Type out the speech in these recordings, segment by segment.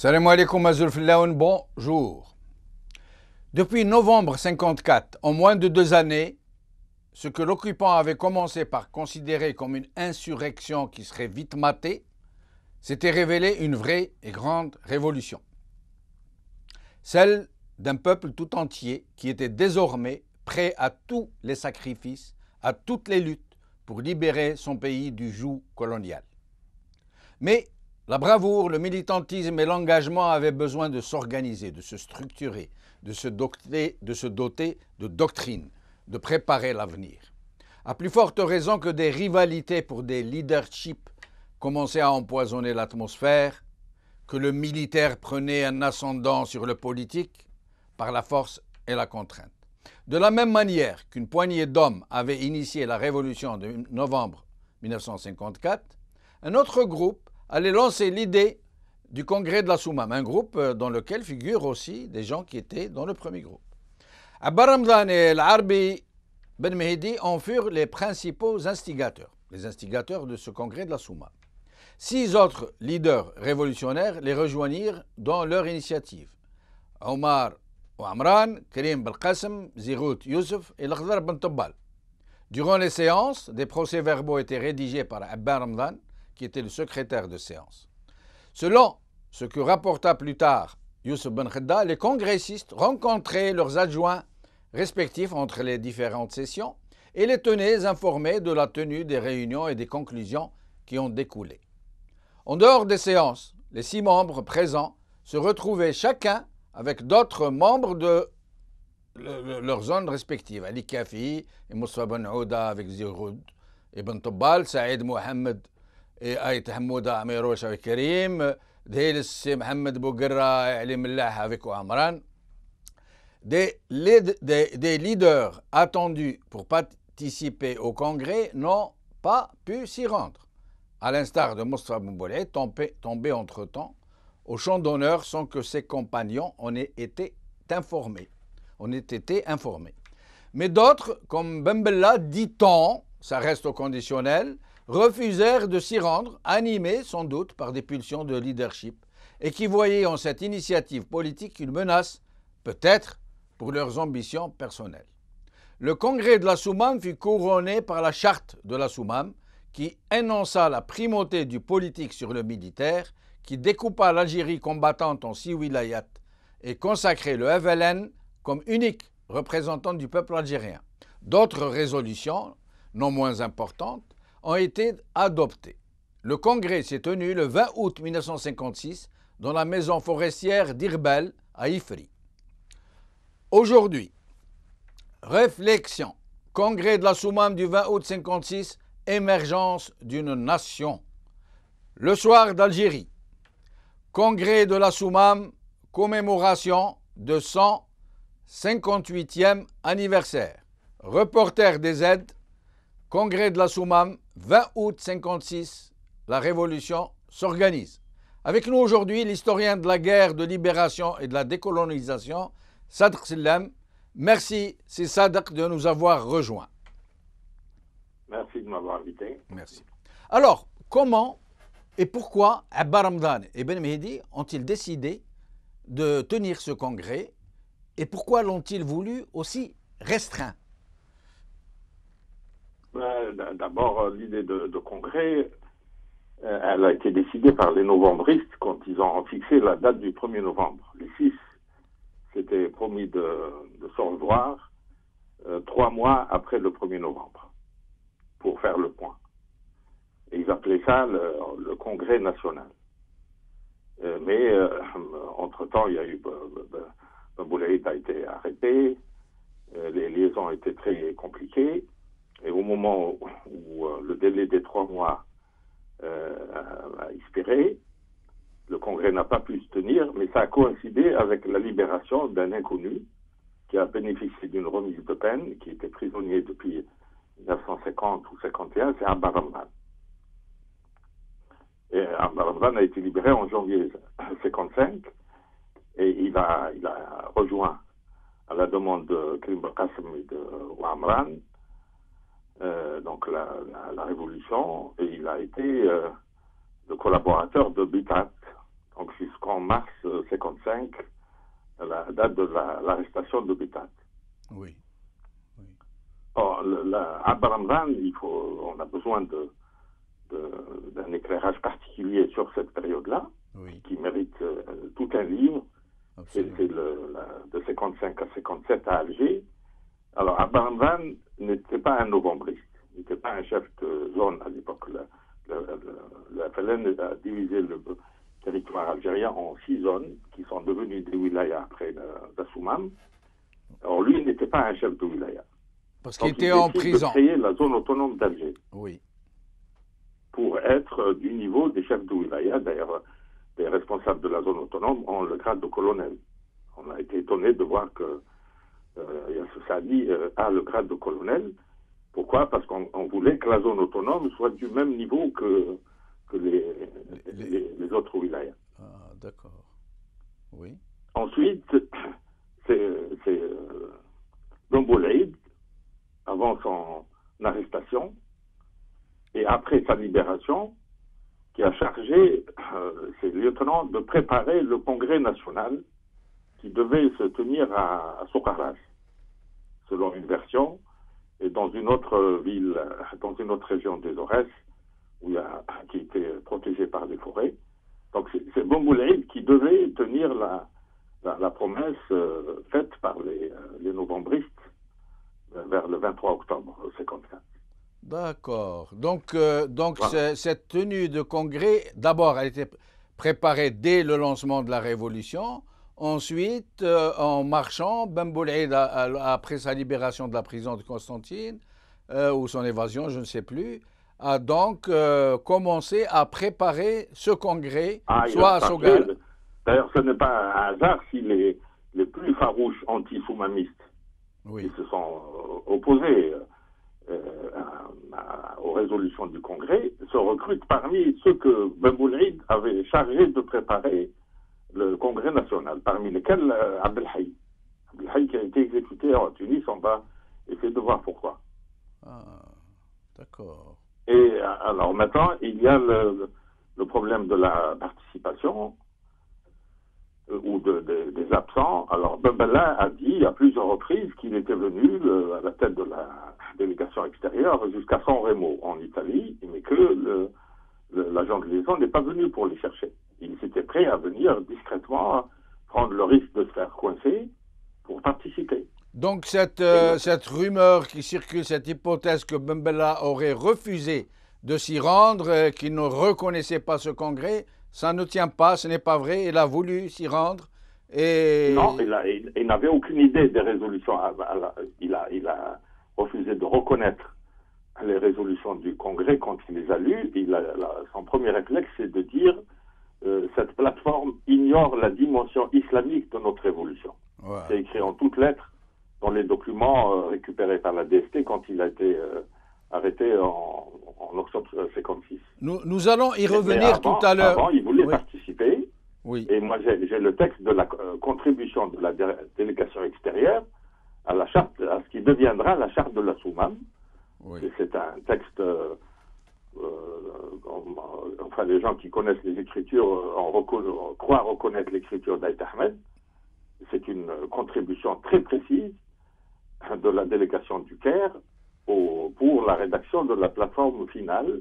Salam alaikum Azul bonjour. Depuis novembre 54, en moins de deux années, ce que l'occupant avait commencé par considérer comme une insurrection qui serait vite matée, s'était révélé une vraie et grande révolution. Celle d'un peuple tout entier qui était désormais prêt à tous les sacrifices, à toutes les luttes pour libérer son pays du joug colonial. Mais la bravoure, le militantisme et l'engagement avaient besoin de s'organiser, de se structurer, de se, doter, de se doctrines, de préparer l'avenir. À plus forte raison que des rivalités pour des leaderships commençaient à empoisonner l'atmosphère, que le militaire prenait un ascendant sur le politique par la force et la contrainte. De la même manière qu'une poignée d'hommes avait initié la révolution de novembre 1954, un autre groupe allait lancer l'idée du congrès de la Soumam, un groupe euh, dans lequel figurent aussi des gens qui étaient dans le premier groupe. Abba Ramdan et l'Arbi Ben Mehdi en furent les principaux instigateurs, les instigateurs de ce congrès de la Soumam. Six autres leaders révolutionnaires les rejoignirent dans leur initiative. Omar Amran, Karim Belkacem, Zirout Youssef et Lakhdar Ben Tabbal. Durant les séances, des procès-verbaux étaient rédigés par Abba Ramdan qui était le secrétaire de séance. Selon ce que rapporta plus tard Youssef Ben Khedda, les congressistes rencontraient leurs adjoints respectifs entre les différentes sessions et les tenaient informés de la tenue des réunions et des conclusions qui ont découlé. En dehors des séances, les six membres présents se retrouvaient chacun avec d'autres membres de leur zone respective. Ali Kafi et Moussa Ben Ouda avec Ziroud et Ben Tobbal, Saïd Mohamed آية حمودة عميروش avec Karim, Dhélis Mohamed Bouguerra, Ali Millah avec Amran. Des, des, des, leaders attendus pour participer au congrès n'ont pas pu s'y rendre, à l'instar de Moustapha Boumboulé, tombé, tombé entre-temps au champ d'honneur sans que ses compagnons en aient été informés. On ait été informés. Mais d'autres, comme Bembella, dit-on, ça reste au conditionnel, refusèrent de s'y rendre, animés sans doute par des pulsions de leadership, et qui voyaient en cette initiative politique une menace, peut-être, pour leurs ambitions personnelles. Le congrès de la Soumam fut couronné par la charte de la Soumam, qui énonça la primauté du politique sur le militaire, qui découpa l'Algérie combattante en six wilayats et consacrait le FLN comme unique représentant du peuple algérien. D'autres résolutions, non moins importantes, ont été adoptés. Le congrès s'est tenu le 20 août 1956 dans la maison forestière d'Irbel à Ifri. Aujourd'hui, réflexion, congrès de la Soumam du 20 août 1956, émergence d'une nation. Le soir d'Algérie, congrès de la Soumam, commémoration de 158e anniversaire. Reporter des aides, congrès de la Soumam, 20 août 56, la révolution s'organise. Avec nous aujourd'hui, l'historien de la guerre de libération et de la décolonisation, Sadr Sillem. Merci, c'est Sadr, de nous avoir rejoints. Merci de m'avoir invité. Merci. Alors, comment et pourquoi Abba Ramdan et Ben Mehdi ont-ils décidé de tenir ce congrès et pourquoi l'ont-ils voulu aussi restreint? D'abord, euh, l'idée de, congrès, euh, elle a été décidée par les novembristes quand ils ont fixé la date du 1er novembre. Les 6 s'étaient promis de, se revoir trois mois après le 1er novembre pour faire le point. Ils appelaient ça le, congrès national. mais entre-temps, il y a eu. Boulaïd a été arrêté, les liaisons étaient très compliquées. Et au moment où, euh, le délai des trois mois euh, a expiré, le Congrès n'a pas pu se tenir, mais ça a coïncidé avec la libération d'un inconnu qui a bénéficié d'une remise de peine, qui était prisonnier depuis 1950 ou 51, c'est Abba Ramban. Et Abba Ramban a été libéré en janvier 1955 et il a, il a rejoint à la demande de Krim Qasim et de Ouamran euh, donc la, la, Révolution, et il a été euh, le collaborateur de Bitat donc jusqu'en mars 55, la date de l'arrestation de Bétat. Oui. oui. Or, à Baramban, il faut, on a besoin de, d'un éclairage particulier sur cette période-là, qui mérite euh, tout un livre. C'est de 55 à 57 à Alger. Alors, Abarvan n'était pas un novembriste, il n'était pas un chef de zone à l'époque. Le, FLN a divisé le territoire algérien en six zones qui sont devenues des wilayas après Dassoumam. Alors, lui, il n'était pas un chef de wilaya. Parce qu'il était en prison. Il a créé la zone autonome d'Alger. Oui pour être du niveau des chefs de wilaya. D'ailleurs, les responsables de la zone autonome ont le grade de colonel. On a été étonné de voir que euh, Yassou Sadi euh, a le grade de colonel. Pourquoi? Parce qu'on voulait que la zone autonome soit du même niveau que, que les, les, autres wilayas. Ah, d'accord. Oui. Ensuite, c'est euh, avant son arrestation, et après sa libération, qui a chargé euh, ses lieutenants de préparer le congrès national qui devait se tenir à, à selon une version, et dans une autre ville, dans une autre région des Aurès, où il y a, qui était protégée par des forêts. Donc c'est Bombouleïd qui devait tenir la, la, promesse euh, faite par les, euh, les novembristes vers le 23 octobre 1954. D'accord. Donc, euh, donc cette tenue de congrès, d'abord, elle était préparée dès le lancement de la Révolution. Ensuite, euh, en marchant, Ben après sa libération de la prison de Constantine, euh, ou son évasion, je ne sais plus, a donc commencé à préparer ce congrès, ah, soit à Sogal. D'ailleurs, ce n'est pas un hasard si les, les plus farouches anti-soumamistes qui se sont opposés euh, aux résolutions du Congrès se recrutent parmi ceux que Ben avait chargé de préparer le Congrès national, parmi lesquels euh, Abdelhaï. Abdelhaï qui a été exécuté en Tunis, on va essayer de voir pourquoi? Ah, d'accord. Et alors maintenant, il y a le, le problème de la participation euh, ou de, des absents. Alors, Bembella a dit à plusieurs reprises qu'il était venu à la tête de la délégation extérieure jusqu'à San Remo en Italie, mais que l'agent de liaison n'est pas venu pour les chercher. Il s'était prêt à venir discrètement prendre le risque de se faire coincer pour participer. Donc cette, euh, cette rumeur qui circule, cette hypothèse que Bembella aurait refusé de s'y rendre, euh, qu'il ne reconnaissait pas ce congrès, ça ne tient pas, ce n'est pas vrai. Il a voulu s'y rendre. Et... Non, il, n'avait aucune idée des résolutions. Il a, il a refusé de reconnaître les résolutions du Congrès quand il les a lues. Il a, son premier réflexe, c'est de dire cette plateforme ignore la dimension islamique de notre révolution. C'est écrit en toutes lettres dans les documents euh, récupérés par la DST quand il a été euh, arrêté en, en octobre 56. Nous, nous, allons y revenir tout à l'heure. Avant, il voulait participer. Oui. Et moi, j'ai le texte de la contribution de la délégation extérieure à la charte, à ce qui deviendra la charte de la Soumam. C'est un texte, euh, euh, enfin les gens qui connaissent les écritures en croient reconnaître l'écriture d'Aït Ahmed. C'est une contribution très précise de la délégation du Caire pour la rédaction de la plateforme finale.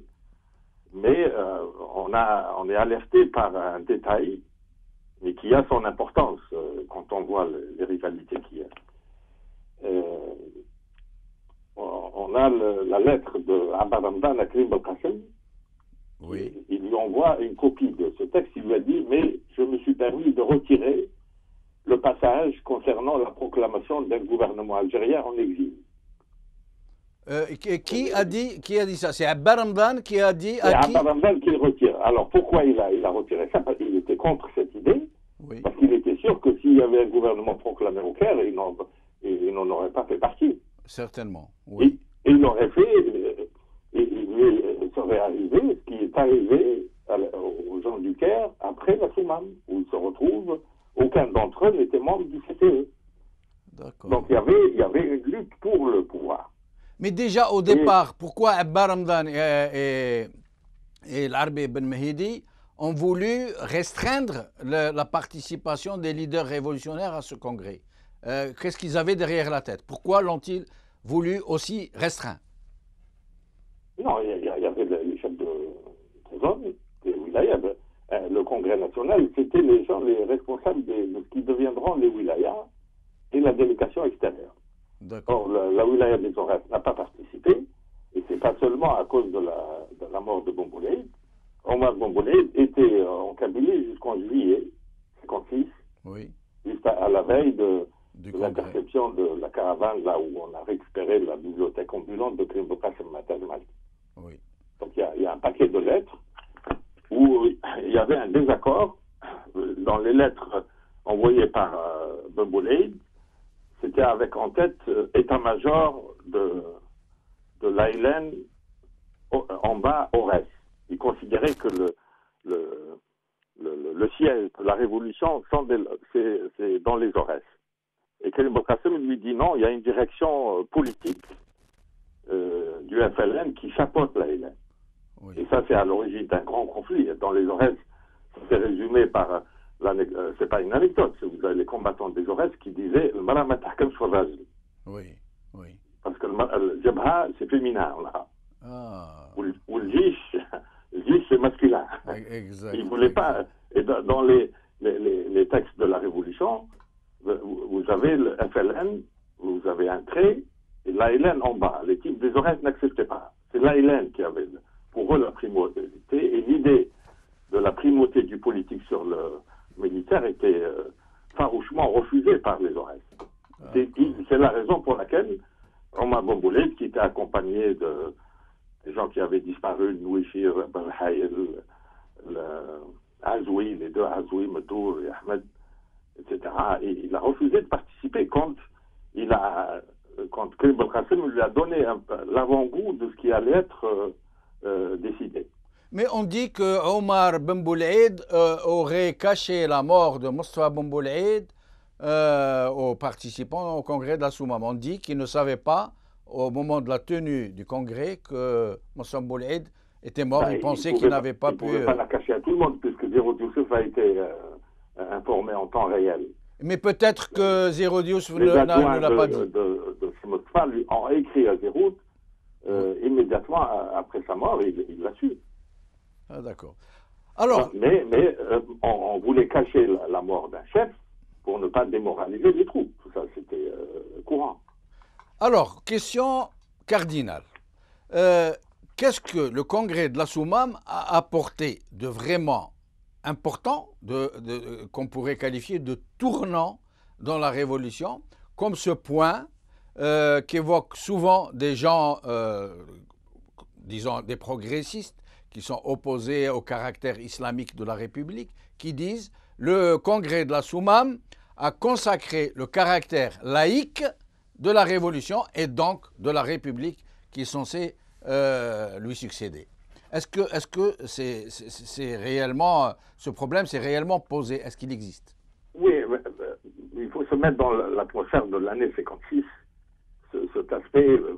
Mais euh, on, est alerté par un détail, mais qui a son importance quand on voit les rivalités qu'il y a. Euh, on a la lettre de Abaramdan à Krim Oui. Il lui envoie une copie de ce texte. Il lui a dit Mais je me suis permis de retirer le passage concernant la proclamation d'un gouvernement algérien en exil. Euh, qui, a dit, qui a dit ça? C'est Abaramdan qui a dit à qui? Abaramdan qui le retire. Alors pourquoi il a, il a retiré ça? Parce qu'il était contre cette idée. Parce qu'il était sûr que s'il y avait un gouvernement proclamé au Caire, il n'en aurait pas fait partie. Certainement, oui. Et, il aurait fait, et, il serait arrivé ce qui est arrivé aux gens du Caire après la Soumam, où ils se retrouvent, aucun d'entre eux n'était membre du CTE. Donc il y, avait, il y avait une lutte pour le pouvoir. Mais déjà au départ, pourquoi Abba Ramdan et, et, l'Arbi Ben Mahidi ont voulu restreindre la participation des leaders révolutionnaires à ce congrès? Euh, qu'est-ce qu'ils avaient derrière la tête? Pourquoi l'ont-ils voulu aussi restreint? Non, il y, avait les chefs de, de zone, des wilayas. Euh, le congrès national, c'était les gens, les responsables de, ce qui deviendront les wilayas et la délégation extérieure. Or, la, la wilaya des Horaces n'a pas participé, et c'est pas seulement à cause de la, mort de Bombolé. Omar Bombolé était en Kabylie jusqu'en juillet 56, oui. juste à la veille de, de l'interception de la caravane, là où on a récupéré la bibliothèque ambulante de Krimbokas Matal oui. Donc il y, a un paquet de lettres où il y avait un désaccord. Dans les lettres envoyées par euh, c'était avec en tête euh, état-major de, de l'Aïlen en bas au reste. Il considérait que le, le, le, siège de la révolution, c'est dans les Aurès. Et Karim Bokassim lui dit non, il y a une direction euh, politique euh, du FLN qui chapeaute la LN. Et ça, c'est à l'origine d'un grand conflit. Dans les Aurès, c'est résumé par. Euh, c'est pas une anecdote, vous avez les combattants des Aurès qui disaient le Maramat Oui, oui. Parce que le Jabha, c'est féminin, là. Ah. Ou, le Jish, c'est masculin. Exact. Ils ne voulaient pas. Et dans, les, les, les textes de la Révolution, vous avez le FLN, vous avez un trait, et l'ALN en bas. Les types des oreilles n'acceptaient pas. C'est l'ALN qui avait pour eux la primauté. Et l'idée de la primauté du politique sur le militaire était euh, farouchement refusée par les oreilles. C'est la raison pour laquelle Omar Bomboulet, qui était accompagné de des gens qui avaient disparu, Nouichir, Barhaïl, Azoui, les deux Azoui, Medour et Ahmed, etc. Et il a refusé de participer quand il a quand Karim lui a donné l'avant-goût de ce qui allait être euh, euh, décidé. Mais on dit que Omar Ben euh, aurait caché la mort de Mustafa Ben aux participants au congrès de la Soumam. On dit qu'il ne savait pas au moment de la tenue du congrès que Mustafa Ben était mort. Ben, il pensait qu'il n'avait pas pu. Il ne pouvait pas la cacher à tout le monde puisque Zéro Youssef a été informé en temps réel. Mais peut-être que Zérodius ne l'a pas dit. De, de, de lui ont écrit à Zéroud euh, immédiatement après sa mort, il l'a su. Ah, d'accord. Alors, mais, mais euh, on, voulait cacher la, mort d'un chef pour ne pas démoraliser les troupes. Tout ça, c'était euh, courant. Alors, question cardinale. Qu'est-ce que le congrès de la Soumam a apporté de vraiment important de, qu'on pourrait qualifier de tournant dans la Révolution, comme ce point euh, qu'évoquent souvent des gens, euh, disons des progressistes, qui sont opposés au caractère islamique de la République, qui disent le congrès de la Soumam a consacré le caractère laïque de la Révolution et donc de la République qui est censée euh, lui succéder. Est-ce que, est-ce que c'est, c'est, réellement, ce problème s'est réellement posé? Est-ce qu'il existe? Oui, euh, il faut se mettre dans l'atmosphère de l'année 56. cet aspect euh,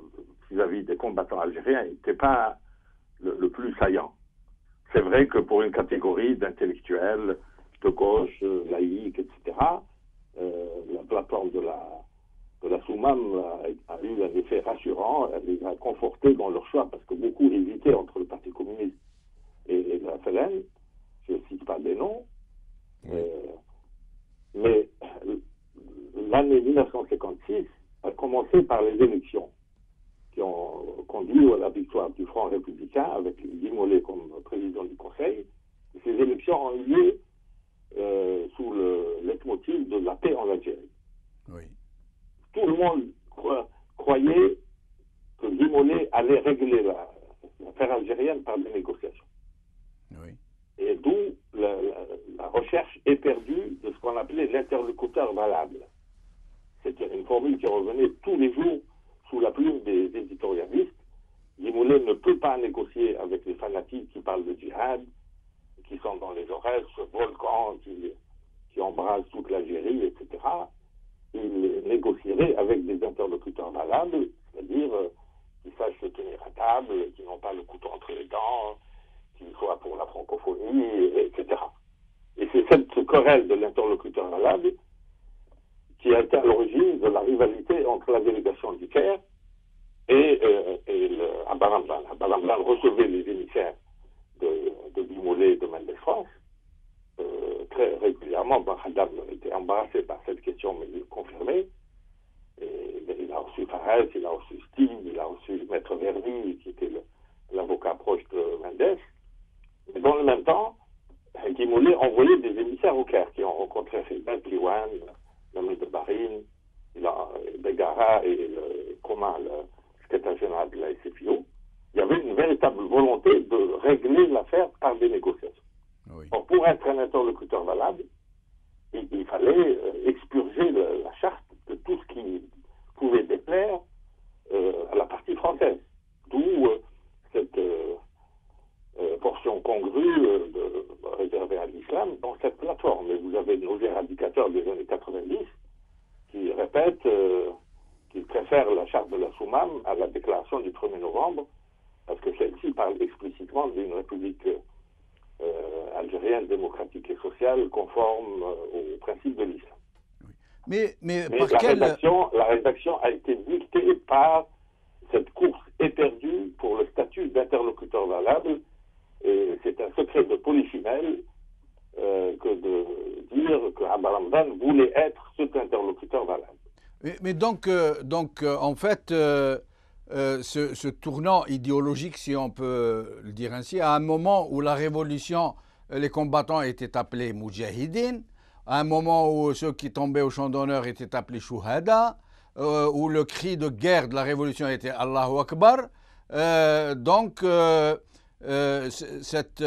vis-à-vis des combattants algériens n'était pas le, plus saillant. C'est vrai que pour une catégorie d'intellectuels de gauche, laïcs, etc., la plateforme de la que la Soumam a, eu un effet rassurant, elle les a confortés dans leur choix, parce que beaucoup hésitaient entre le Je ne cite pas des noms. Euh, mais l'année 1956 a commencé par les élections qui ont conduit à la victoire du Front républicain avec Guy Mollet comme président du Conseil. Ces élections ont eu lieu euh, sous le leitmotiv de la paix en Algérie. Oui tout le monde croyait que Mollet allait régler l'affaire algérienne par des négociations. Et d'où la, recherche éperdue de ce qu'on appelait l'interlocuteur valable. C'était une formule qui revenait tous les jours sous la plume des éditorialistes. Mollet ne peut pas négocier avec les fanatiques qui parlent de djihad, qui sont dans les oreilles, ce volcan qui, qui embrase toute l'Algérie, etc il négocierait avec des interlocuteurs valables, c'est-à-dire euh, qui sachent se tenir à table, qui n'ont pas le couteau entre les dents, qu'il soit pour la francophonie etc. Et c'est cette querelle de l'interlocuteur valable qui a été à l'origine de la rivalité entre la délégation du Caire et, euh, et le Abalamban. recevait les émissaires de, de Bimolet et de Mendes France. Euh, très régulièrement, Bahadam était embarrassé par cette question, mais il confirmait. Et, il a reçu Fares, il a reçu Steve, il a reçu Maître Verdi, qui était l'avocat proche de Mendes. Mais dans le même temps, Guy envoyait des émissaires au Caire qui ont rencontré Ben Pliwan, l'homme de Barine, Begara et le, comment, le secrétaire général de la SFIO. Il y avait une véritable volonté de régler l'affaire par des négociations. pour être un interlocuteur valable, il, fallait euh, expurger la charte de tout ce qui pouvait déplaire euh, à la partie française. D'où euh, cette portion congrue de, réservée à l'islam dans cette plateforme. Et vous avez nos éradicateurs des années 90 qui répètent qu'ils préfèrent la charte de la Soumam à la déclaration du 1er novembre, parce que celle-ci parle explicitement d'une république algérienne démocratique et sociale conforme aux principes de l'islam. Mais, mais, la, rédaction, la rédaction a été dictée par cette course éperdue pour le statut d'interlocuteur valable. Et c'est un secret de polychinelle euh, que de dire que Hamdan voulait être cet Mais, donc, euh, donc euh, en fait, ce, ce, tournant idéologique, si on peut le dire ainsi, à un moment où la révolution, les combattants étaient appelés Moudjahidines, à un moment où ceux qui tombaient au champ d'honneur étaient appelés shuhada, euh, où le cri de guerre de la révolution était Allahu Akbar. Euh, donc, euh, cette,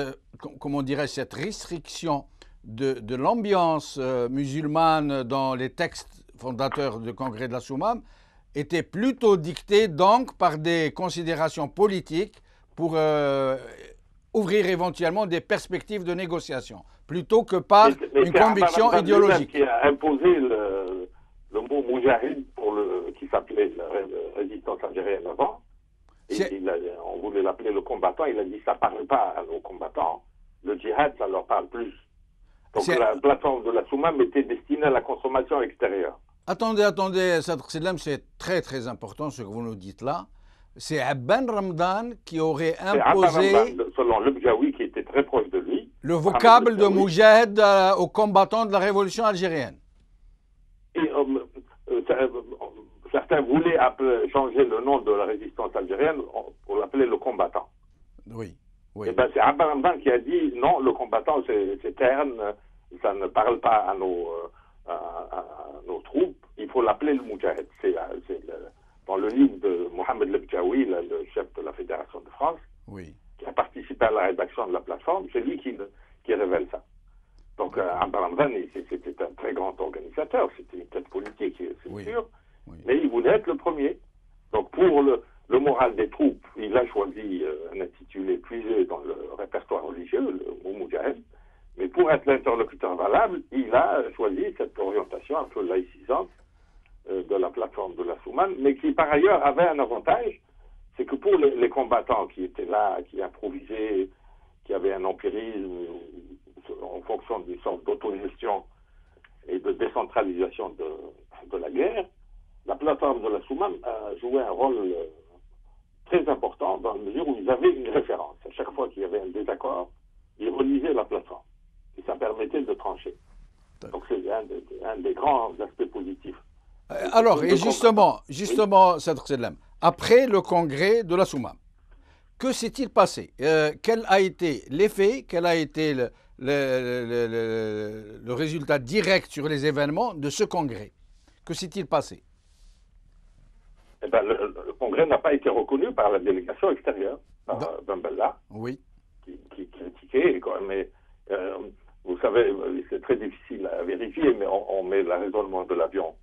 comment cette restriction de l'ambiance musulmane dans les textes fondateurs du Congrès de la Soumam était plutôt dictée donc par des considérations politiques pour ouvrir éventuellement des perspectives de négociation, plutôt que par une conviction idéologique. qui a imposé le, mot moujahid pour le, qui s'appelait la résistance algérienne avant. on voulait l'appeler le combattant, il a dit ça ne parle pas aux combattants. Le djihad, ça leur parle plus. Donc la plateforme de la Soumam était destinée à la consommation extérieure. Attendez, attendez, Sadr c'est très très important ce que vous nous dites là c'est Abban Ramdan qui aurait imposé. selon le qui était très proche de lui. Le vocable de Moujahid euh, aux combattants de la révolution algérienne. Et, euh, euh, certains voulaient changer le nom de la résistance algérienne pour l'appeler le combattant. Oui. oui. Et ben, c'est Abban Ramdan qui a dit non, le combattant c'est terne, ça ne parle pas à nos, à, nos troupes, il faut l'appeler le Moujahid. C'est dans le livre de Mohamed Lebjaoui, le chef de la Fédération de France, oui. qui a participé à la rédaction de la plateforme, c'est lui qui, qui révèle ça. Donc, euh, c'était un très grand organisateur, c'était une tête politique, c'est sûr, mais il voulait être le premier. Donc, pour le, le moral des troupes, il a choisi euh, un intitulé puisé dans le répertoire religieux, le mot mais pour être l'interlocuteur valable, il a choisi cette orientation un peu laïcisante euh, de la plateforme de la Soumane, mais qui par ailleurs avait un avantage, c'est que pour les, combattants qui étaient là, qui improvisaient, qui avaient un empirisme en fonction d'une sorte d'autogestion et de décentralisation de, la guerre, la plateforme de la Soumane a joué un rôle euh, très important dans la mesure où ils avaient une référence. À chaque fois qu'il y avait un désaccord, ils relisaient la plateforme. Et ça permettait de trancher. Donc c'est un, des grands aspects positifs. Euh, alors, et justement, justement, après le congrès de la Soumam, que s'est-il passé? Euh, Quel a été l'effet? Quel a été le, le, résultat direct sur les événements de ce congrès? Que s'est-il passé? Eh ben, le, congrès n'a pas été reconnu par la délégation extérieure, par Bambella, oui. qui, qui critiquait. Mais euh, vous savez, c'est très difficile à vérifier, mais on, on met raisonnement de l'avion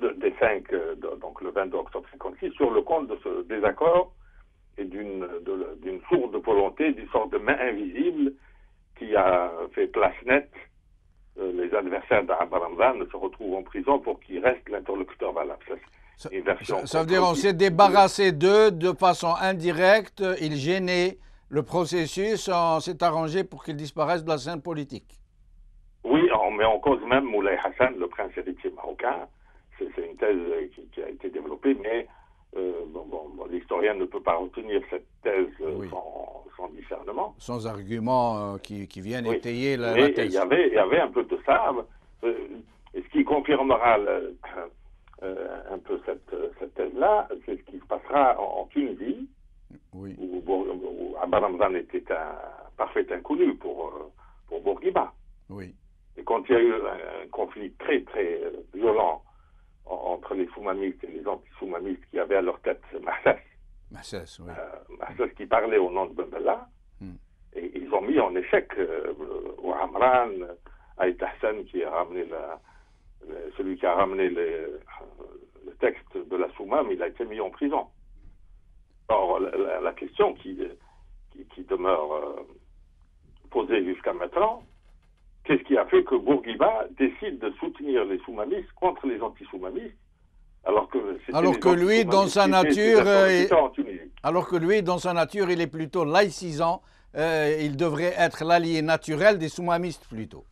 des 5, euh, donc le 22 octobre 56, sur le compte de ce désaccord et d'une sourde volonté, d'une sorte de main invisible qui a fait place nette. Euh, les adversaires ne se retrouvent en prison pour qu'il reste l'interlocuteur valable. Ça, ça, veut dire qu'on s'est débarrassé d'eux de façon indirecte, ils gênaient le processus s'est arrangé pour qu'il disparaisse de la scène politique. Oui, on met en cause même Moulay Hassan, le prince héritier marocain. C'est une thèse qui, a été développée, mais euh, l'historien ne peut pas retenir cette thèse euh, sans, discernement. Sans arguments euh, qui, viennent étayer la, thèse. Il y, avait, il y avait un peu de ça, ce qui confirmera un peu cette, thèse-là, c'est ce qui se passera en, Tunisie, oui. où, où, était un parfait inconnu pour, pour Bourguiba. Oui. Et quand il y a eu un conflit très très violent entre les soumamistes et les anti-soumamistes qui avaient à leur tête Massas. Massas, oui. Euh, qui parlait au nom de Bembella. Hmm. Et ils ont mis en échec euh, Ouamran, Aït Hassan, qui a ramené la, celui qui a ramené le texte de la Soumam, il a été mis en prison. Or, la, question qui, qui, demeure euh, posée jusqu'à maintenant, Qu'est-ce qui a fait que Bourguiba décide de soutenir les soumamistes contre les anti-soumamistes alors que, alors que lui, dans sa nature, euh, alors que lui, dans sa nature, il est plutôt laïcisant. Euh, il devrait être l'allié naturel des soumamistes plutôt.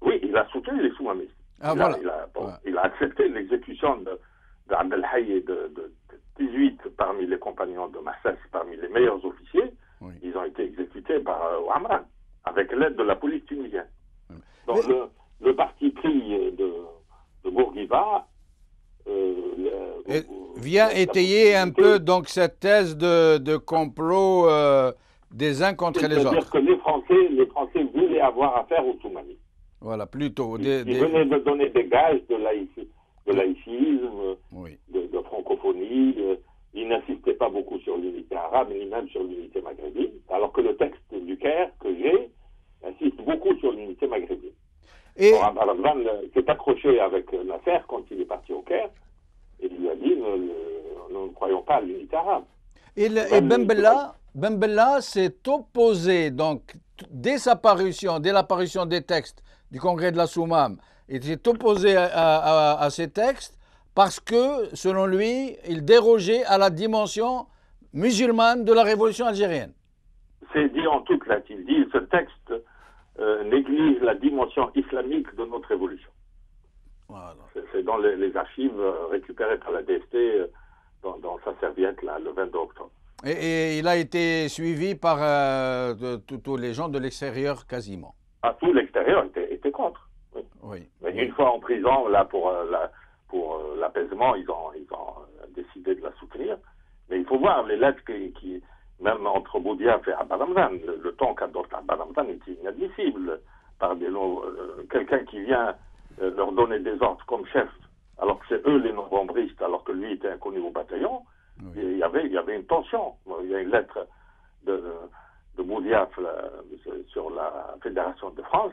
Oui, il a soutenu les soumamistes. Ah, il, voilà. a, il, a, accepté l'exécution d'Abdelhaï et de, de, 18 parmi les compagnons de Massas, parmi les meilleurs officiers. Ils ont été exécutés par euh, avec l'aide de la police tunisienne. Donc le, parti pris de, de Bourguiba euh, vient étayer un peu donc cette thèse de, de complot euh, des uns contre les autres. C'est-à-dire que les Français, les Français voulaient avoir affaire aux Soumanis. Voilà, plutôt. Des, ils, venaient de donner des gages de, de laïcisme, de, francophonie. ils n'insistaient pas beaucoup sur l'unité arabe, ni même sur l'unité maghrébine, alors que le texte du Caire que j'ai insiste beaucoup sur l'unité maghrébine. Et al s'est accroché avec Nasser quand il est parti au Caire et il lui a dit nous, ne croyons pas à l'unité arabe. Et, Ben Bella, s'est opposé, donc, dès sa parution, dès l'apparition des textes du congrès de la Soumam, il s'est opposé à, ces textes parce que, selon lui, il dérogeait à la dimension musulmane de la révolution algérienne. C'est dit en toute là, il dit ce texte euh, néglige la dimension islamique de notre évolution. C'est dans les, archives euh, récupérées par la DST euh, dans, sa serviette là, le 22 octobre. Et, il a été suivi par tous les gens de l'extérieur quasiment. Ah, tout l'extérieur était, contre. Oui. Mais une fois en prison, là, pour, pour l'apaisement, ils ont, ils ont décidé de la soutenir. Mais il faut voir les lettres qui même entre Boudiaf et Abaramzan, le, le ton qu'adopte Abaramzan est inadmissible. Par des euh, quelqu'un qui vient euh, leur donner des ordres comme chef, alors que c'est eux les novembristes, alors que lui était inconnu au bataillon, il, y avait, il y avait une tension. Il y a une lettre de, de Boudiaf sur la Fédération de France,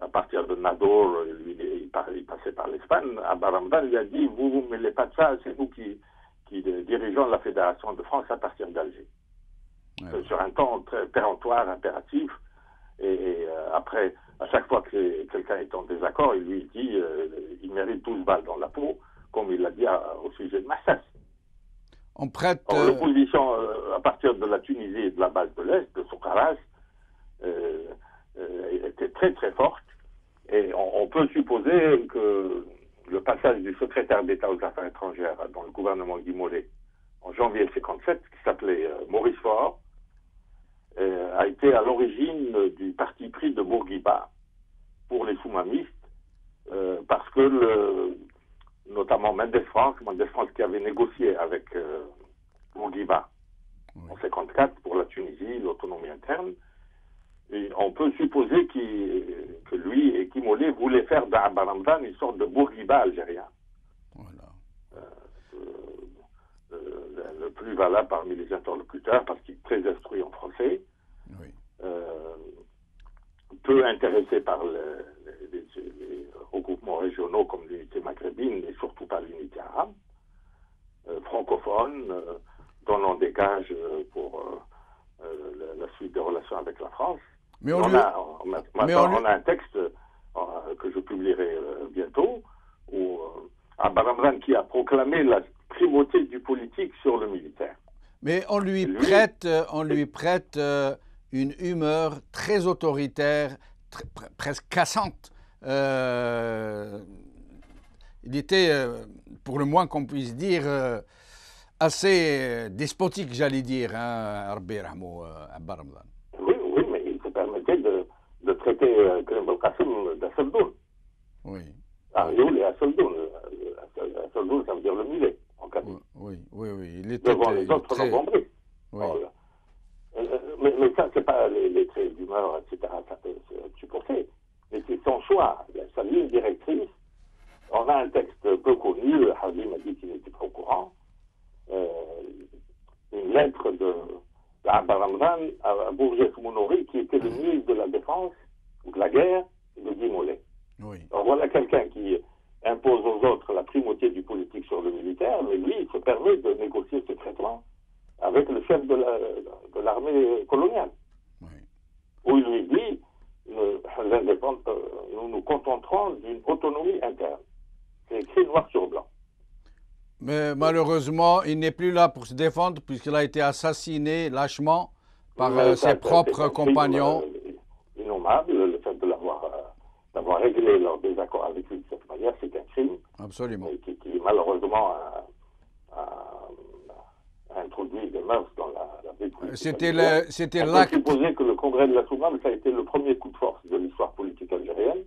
à partir de Nador, lui, il, passait par l'Espagne, Abaramzan lui a dit, vous, vous ne mêlez pas de ça, c'est vous qui qui dirigeant la Fédération de France à partir d'Alger. Euh, sur un temps très péremptoire, impératif. Et, euh, après, à chaque fois que quelqu'un est en désaccord, il lui dit euh, il mérite 12 balles dans la peau, comme il l'a dit au sujet de Massas. On prête. L'opposition à partir de la Tunisie et de la base de l'Est, de Soukaras, était très très forte. Et on peut supposer que le passage du secrétaire d'État aux Affaires étrangères dans le gouvernement Guy Mollet en janvier 57, qui s'appelait euh, Maurice Faure, euh, a été à l'origine du parti pris de Bourguiba pour les soumamistes, euh, parce que notamment Mendes France, Mendes France qui avait négocié avec Bourguiba en 54 pour la Tunisie, l'autonomie interne, on peut supposer que lui et Kimolé voulaient faire d'Abaramdan une sorte de Bourguiba algérien. Euh, euh, le, plus valable parmi les interlocuteurs parce qu'il est très instruit en français. Euh, peu intéressé par les, regroupements régionaux comme l'unité maghrébine et surtout par l'unité arabe. francophone, donnant des gages pour la suite des relations avec la France. Mais on, a, on, a, un texte euh, que je publierai euh, bientôt où euh, qui a proclamé la primauté du politique sur le militaire. Mais on lui prête, on lui prête une humeur très autoritaire, presque cassante. il était, pour le moins qu'on puisse dire, assez despotique, j'allais dire, hein, Oui, oui, mais il se permettait de, euh, Qassim d'Asseldoun. Oui. Ah, Youl et Asseldoun. Asseldoun, ça veut dire le mulet, en Kabylie. Oui, oui, oui. Il était Devant les autres très... Oui. mais, mais, ça, c'est pas les, les traits d'humeur, etc. Ça peut supporter. Mais c'est son choix, sa ligne directrice. On a un texte peu connu, Hardy m'a dit qu'il n'était pas au courant. Euh, une lettre de d'Abba à Bourges Mounori, qui était le ministre de la Défense, ou de la guerre, de Guy Mollet. Oui. Alors voilà quelqu'un qui impose aux autres la primauté du politique sur le militaire, mais lui, il se permet de négocier secrètement avec le chef de l'armée coloniale. Oui. Où il lui dit nous nous contenterons d'une autonomie interne. C'est écrit noir sur blanc. Mais malheureusement, il n'est plus là pour se défendre puisqu'il a été assassiné lâchement par euh, ses propres compagnons. Euh, innommable, le fait de l'avoir euh, d'avoir réglé leur désaccord avec lui de cette manière, c'est un crime. Absolument. Qui, qui, malheureusement a, introduit des mœurs dans la, la vie politique. C'était l'acte. supposer que le congrès de la Soumane, ça a été le premier coup de force de l'histoire politique algérienne.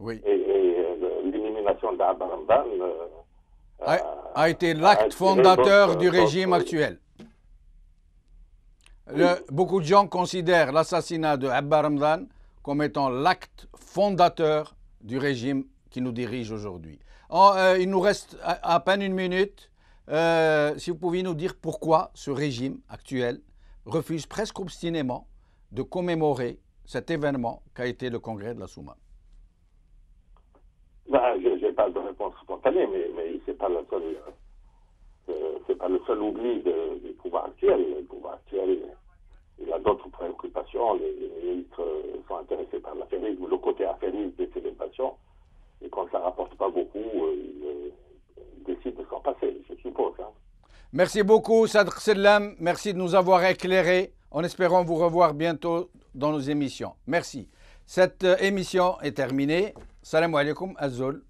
Oui. Et, et l'élimination d'Abaramban a, été l'acte fondateur du régime actuel. beaucoup de gens considèrent l'assassinat de Abba Ramdan comme étant l'acte fondateur du régime qui nous dirige aujourd'hui. Euh, il nous reste à, peine une minute. Euh, si vous pouviez nous dire pourquoi ce régime actuel refuse presque obstinément de commémorer cet événement qu'a été le congrès de la Souma. Ben, je n'ai pas de réponse spontanée, mais, mais c'est pas le seul, euh, pas le seul oubli du pouvoir actuel. Le pouvoir actuel, il y a d'autres préoccupations. Les, les, ministres euh, sont intéressés par l'affairisme, le côté affairiste des célébrations. Et quand ça ne rapporte pas beaucoup, euh, euh, ils, décident de s'en passer, je suppose. Hein. Merci beaucoup, Sadr Sellam. Merci de nous avoir éclairés en espérant vous revoir bientôt dans nos émissions. Merci. Cette émission est terminée. Salam alaikum, Azul,